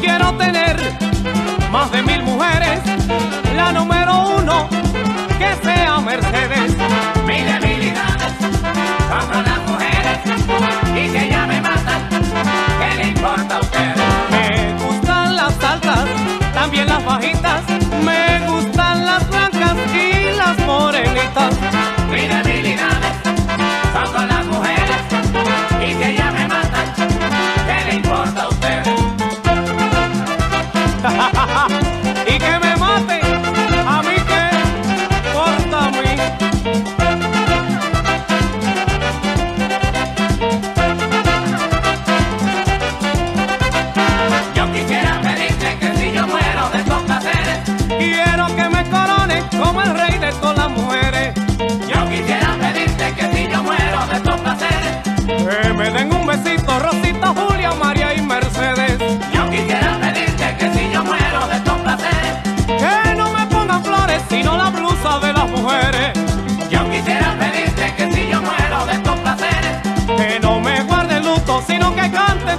Quiero tener más de mil mujeres, la número uno que sea Mercedes. Mi debilidad y que me mate.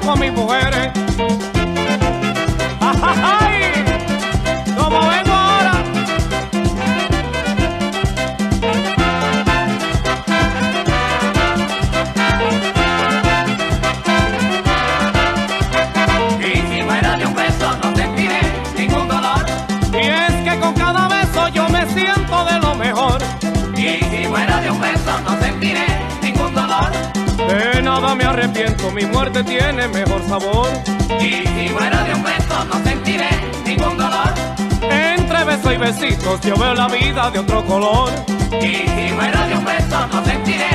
con mis mujeres. De nada me arrepiento, mi muerte tiene mejor sabor. Y si muero de un beso no sentiré ningún dolor. Entre besos y besitos yo veo la vida de otro color. Y si muero de un beso no sentiré